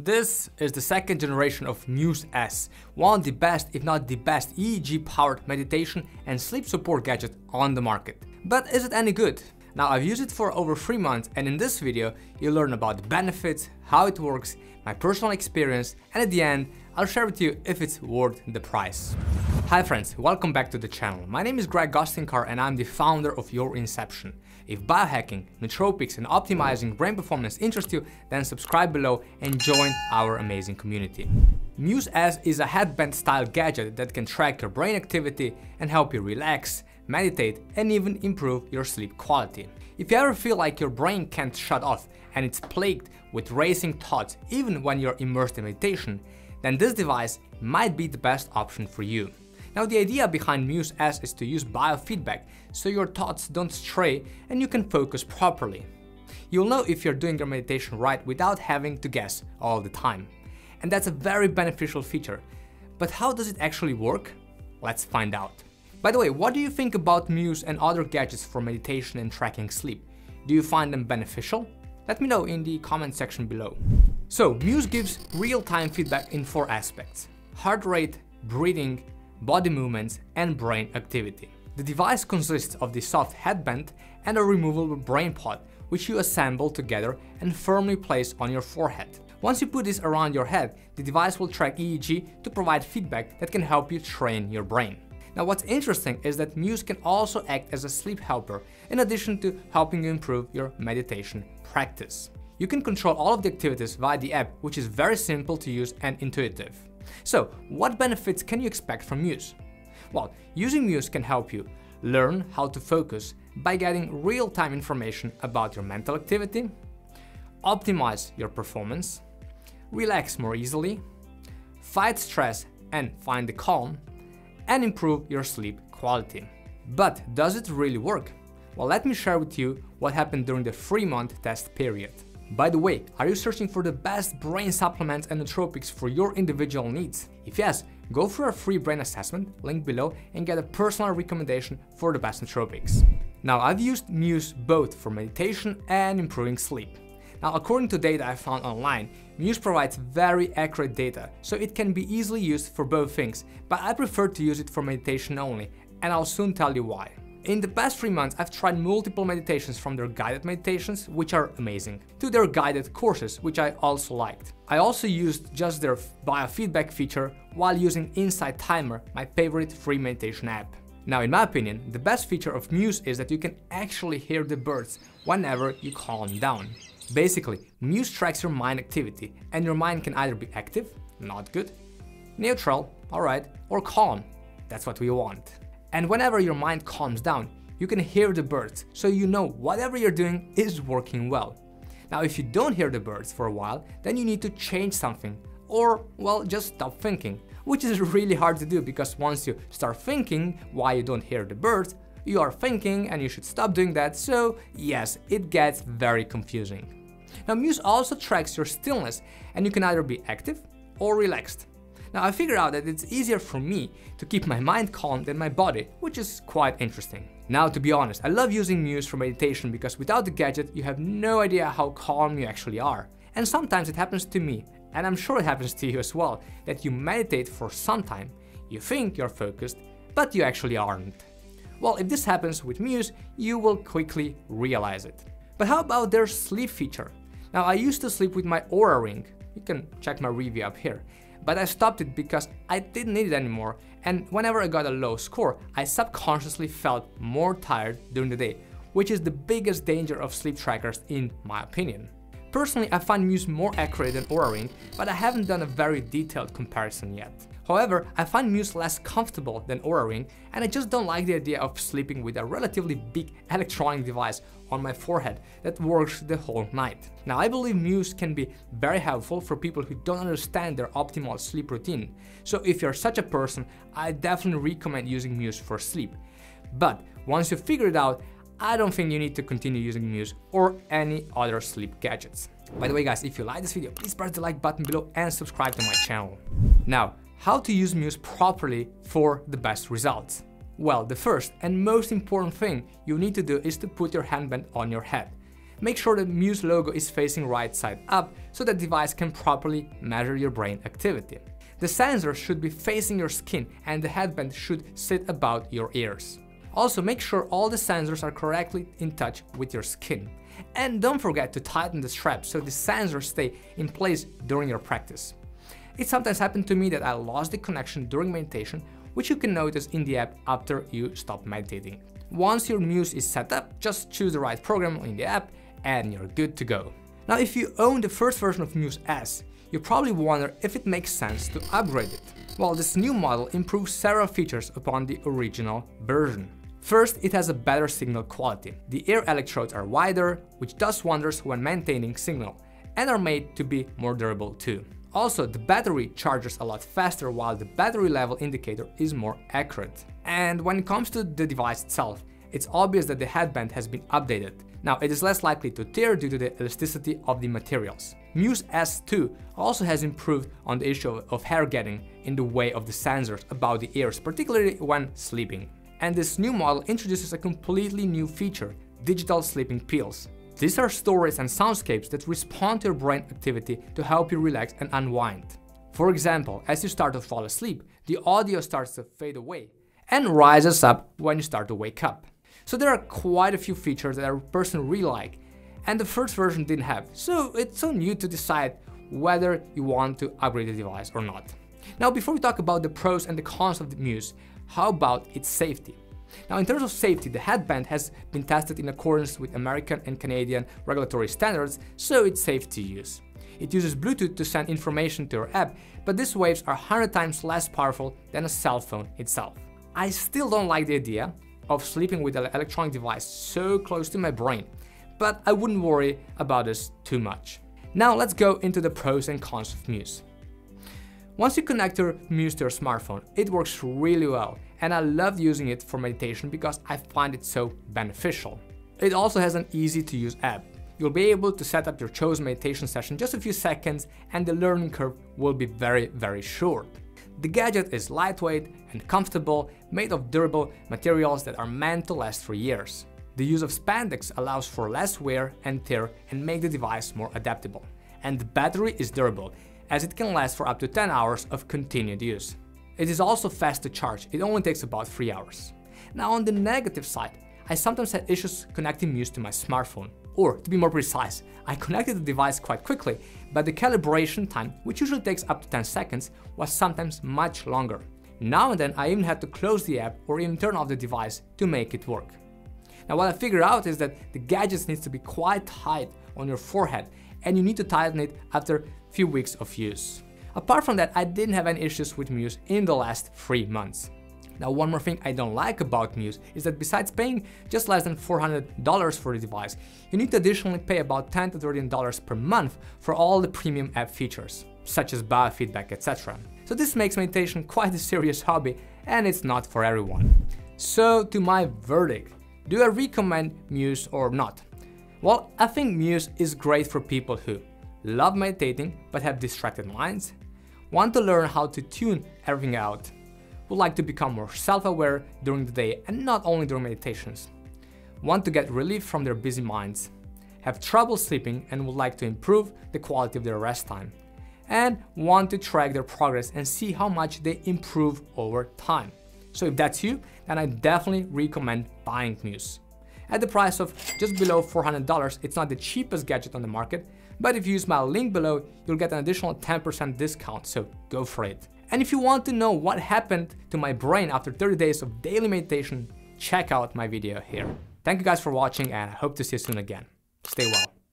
This is the second generation of Muse S, one of the best if not the best EEG powered meditation and sleep support gadget on the market. But is it any good? Now I've used it for over 3 months and in this video you'll learn about the benefits, how it works, my personal experience and at the end I'll share with you if it's worth the price. Hi friends, welcome back to the channel. My name is Greg Gostincar and I'm the founder of Your Inception. If biohacking, nootropics and optimizing brain performance interest you, then subscribe below and join our amazing community. Muse S is a headband style gadget that can track your brain activity and help you relax, meditate and even improve your sleep quality. If you ever feel like your brain can't shut off and it's plagued with racing thoughts even when you're immersed in meditation, then this device might be the best option for you. Now the idea behind Muse S is to use biofeedback so your thoughts don't stray and you can focus properly. You'll know if you're doing your meditation right without having to guess all the time. And that's a very beneficial feature. But how does it actually work? Let's find out. By the way, what do you think about Muse and other gadgets for meditation and tracking sleep? Do you find them beneficial? Let me know in the comment section below. So, Muse gives real-time feedback in four aspects. Heart rate, breathing, body movements and brain activity. The device consists of the soft headband and a removable brain pod, which you assemble together and firmly place on your forehead. Once you put this around your head, the device will track EEG to provide feedback that can help you train your brain. Now what's interesting is that Muse can also act as a sleep helper in addition to helping you improve your meditation practice. You can control all of the activities via the app which is very simple to use and intuitive. So what benefits can you expect from Muse? Well, using Muse can help you learn how to focus by getting real-time information about your mental activity, optimize your performance, relax more easily, fight stress and find the calm, and improve your sleep quality. But does it really work? Well, let me share with you what happened during the 3-month test period. By the way, are you searching for the best brain supplements and nootropics for your individual needs? If yes, go for a free brain assessment, link below, and get a personal recommendation for the best nootropics. Now, I've used Muse both for meditation and improving sleep. Now, according to data I found online, Muse provides very accurate data, so it can be easily used for both things, but I prefer to use it for meditation only, and I'll soon tell you why. In the past three months, I've tried multiple meditations from their guided meditations, which are amazing, to their guided courses, which I also liked. I also used just their biofeedback feature while using Insight Timer, my favorite free meditation app. Now, in my opinion, the best feature of Muse is that you can actually hear the birds whenever you calm down. Basically, Muse tracks your mind activity, and your mind can either be active, not good, neutral, alright, or calm, that's what we want. And whenever your mind calms down, you can hear the birds, so you know whatever you're doing is working well. Now, if you don't hear the birds for a while, then you need to change something, or, well, just stop thinking, which is really hard to do because once you start thinking why you don't hear the birds, you are thinking and you should stop doing that, so yes, it gets very confusing. Now Muse also tracks your stillness and you can either be active or relaxed. Now I figured out that it's easier for me to keep my mind calm than my body, which is quite interesting. Now to be honest, I love using Muse for meditation because without the gadget you have no idea how calm you actually are. And sometimes it happens to me, and I'm sure it happens to you as well, that you meditate for some time, you think you're focused, but you actually aren't. Well, if this happens with Muse, you will quickly realize it. But how about their sleep feature? Now, I used to sleep with my Oura ring. You can check my review up here. But I stopped it because I didn't need it anymore, and whenever I got a low score, I subconsciously felt more tired during the day, which is the biggest danger of sleep trackers in my opinion. Personally, I find Muse more accurate than Oura Ring, but I haven't done a very detailed comparison yet. However, I find Muse less comfortable than Oura Ring, and I just don't like the idea of sleeping with a relatively big electronic device on my forehead that works the whole night. Now, I believe Muse can be very helpful for people who don't understand their optimal sleep routine. So if you're such a person, I definitely recommend using Muse for sleep. But once you figure it out, I don't think you need to continue using Muse or any other sleep gadgets. By the way guys, if you like this video, please press the like button below and subscribe to my channel. Now, how to use Muse properly for the best results. Well, the first and most important thing you need to do is to put your handband on your head. Make sure the Muse logo is facing right side up so that the device can properly measure your brain activity. The sensor should be facing your skin and the headband should sit about your ears. Also make sure all the sensors are correctly in touch with your skin. And don't forget to tighten the strap so the sensors stay in place during your practice. It sometimes happened to me that I lost the connection during meditation, which you can notice in the app after you stop meditating. Once your Muse is set up, just choose the right program in the app and you're good to go. Now if you own the first version of Muse S, you probably wonder if it makes sense to upgrade it. Well, this new model improves several features upon the original version. First, it has a better signal quality. The ear electrodes are wider, which does wonders when maintaining signal, and are made to be more durable too. Also, the battery charges a lot faster while the battery level indicator is more accurate. And when it comes to the device itself, it's obvious that the headband has been updated. Now, it is less likely to tear due to the elasticity of the materials. Muse S2 also has improved on the issue of hair getting in the way of the sensors about the ears, particularly when sleeping. And this new model introduces a completely new feature, digital sleeping pills. These are stories and soundscapes that respond to your brain activity to help you relax and unwind. For example, as you start to fall asleep, the audio starts to fade away and rises up when you start to wake up. So there are quite a few features that I personally really like and the first version didn't have, so it's on you to decide whether you want to upgrade the device or not. Now before we talk about the pros and the cons of the Muse, how about its safety? Now, in terms of safety, the headband has been tested in accordance with American and Canadian regulatory standards, so it's safe to use. It uses Bluetooth to send information to your app, but these waves are 100 times less powerful than a cell phone itself. I still don't like the idea of sleeping with an electronic device so close to my brain, but I wouldn't worry about this too much. Now let's go into the pros and cons of Muse. Once you connect your Muse to your smartphone, it works really well and I love using it for meditation because I find it so beneficial. It also has an easy to use app. You'll be able to set up your chosen meditation session just a few seconds and the learning curve will be very very short. The gadget is lightweight and comfortable, made of durable materials that are meant to last for years. The use of spandex allows for less wear and tear and make the device more adaptable. And the battery is durable, as it can last for up to 10 hours of continued use. It is also fast to charge, it only takes about 3 hours. Now on the negative side, I sometimes had issues connecting Muse to my smartphone. Or, to be more precise, I connected the device quite quickly, but the calibration time, which usually takes up to 10 seconds, was sometimes much longer. Now and then I even had to close the app or even turn off the device to make it work. Now what I figured out is that the gadget needs to be quite tight on your forehead and you need to tighten it after a few weeks of use. Apart from that, I didn't have any issues with Muse in the last 3 months. Now one more thing I don't like about Muse is that besides paying just less than $400 for the device, you need to additionally pay about 10 to $13 per month for all the premium app features, such as biofeedback, etc. So this makes meditation quite a serious hobby and it's not for everyone. So to my verdict, do I recommend Muse or not? Well, I think Muse is great for people who love meditating but have distracted minds, want to learn how to tune everything out, would like to become more self-aware during the day and not only during meditations, want to get relief from their busy minds, have trouble sleeping and would like to improve the quality of their rest time, and want to track their progress and see how much they improve over time. So if that's you, then I definitely recommend buying Muse. At the price of just below $400, it's not the cheapest gadget on the market, but if you use my link below, you'll get an additional 10% discount, so go for it. And if you want to know what happened to my brain after 30 days of daily meditation, check out my video here. Thank you guys for watching and I hope to see you soon again. Stay well.